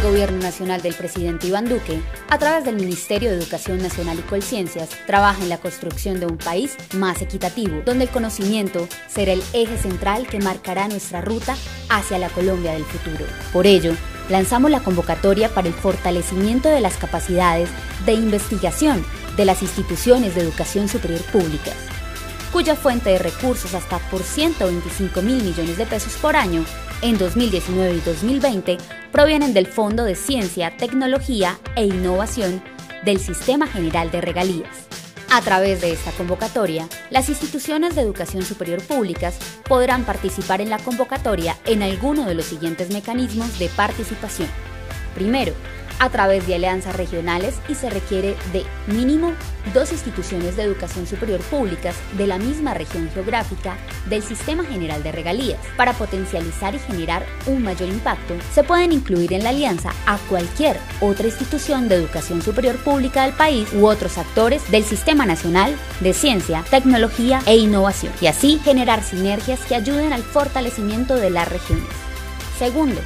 Gobierno Nacional del presidente Iván Duque, a través del Ministerio de Educación Nacional y Colciencias, trabaja en la construcción de un país más equitativo, donde el conocimiento será el eje central que marcará nuestra ruta hacia la Colombia del futuro. Por ello, lanzamos la convocatoria para el fortalecimiento de las capacidades de investigación de las instituciones de educación superior públicas, cuya fuente de recursos hasta por 125 mil millones de pesos por año en 2019 y 2020 provienen del Fondo de Ciencia, Tecnología e Innovación del Sistema General de Regalías. A través de esta convocatoria, las instituciones de educación superior públicas podrán participar en la convocatoria en alguno de los siguientes mecanismos de participación. Primero, a través de alianzas regionales y se requiere de mínimo dos instituciones de educación superior públicas de la misma región geográfica del Sistema General de Regalías. Para potencializar y generar un mayor impacto, se pueden incluir en la alianza a cualquier otra institución de educación superior pública del país u otros actores del Sistema Nacional de Ciencia, Tecnología e Innovación y así generar sinergias que ayuden al fortalecimiento de las regiones. Segundo,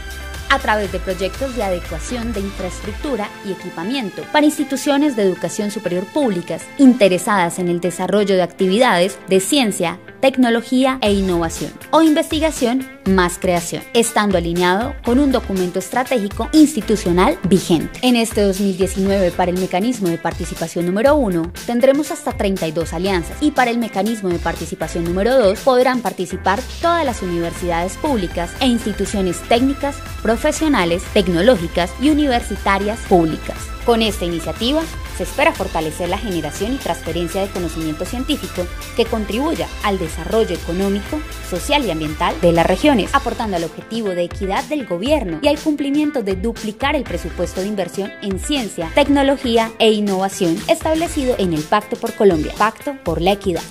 a través de proyectos de adecuación de infraestructura y equipamiento para instituciones de educación superior públicas interesadas en el desarrollo de actividades de ciencia, tecnología e innovación o investigación más creación, estando alineado con un documento estratégico institucional vigente. En este 2019, para el mecanismo de participación número 1, tendremos hasta 32 alianzas y para el mecanismo de participación número 2 podrán participar todas las universidades públicas e instituciones técnicas, profesionales, tecnológicas y universitarias públicas. Con esta iniciativa, se espera fortalecer la generación y transferencia de conocimiento científico que contribuya al desarrollo económico, social y ambiental de las regiones, aportando al objetivo de equidad del gobierno y al cumplimiento de duplicar el presupuesto de inversión en ciencia, tecnología e innovación establecido en el Pacto por Colombia, Pacto por la Equidad.